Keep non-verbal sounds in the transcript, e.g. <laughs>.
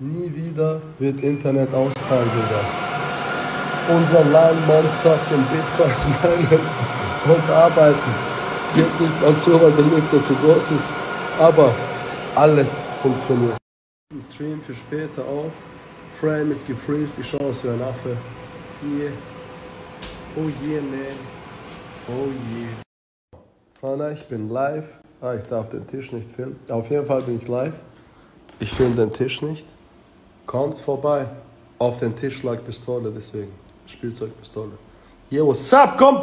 Nie wieder wird Internet ausfallen, Digga. Unser LAN Monster zum Bitcoins meinen <laughs> und arbeiten. Geht nicht mal zu, weil der Lüfter zu groß ist. Aber alles funktioniert. Stream für später auch. Frame ist gefreezed, ich schaue aus wie ein Affe. Yeah. Oh yeah, man. Oh yeah. Hanna, ich bin live. Ah, ich darf den Tisch nicht filmen. Auf jeden Fall bin ich live. Ich filme den Tisch nicht. Kommt vorbei. Auf den Tisch lag Pistole, deswegen. Spielzeugpistole. Yeah, what's up? Kommt!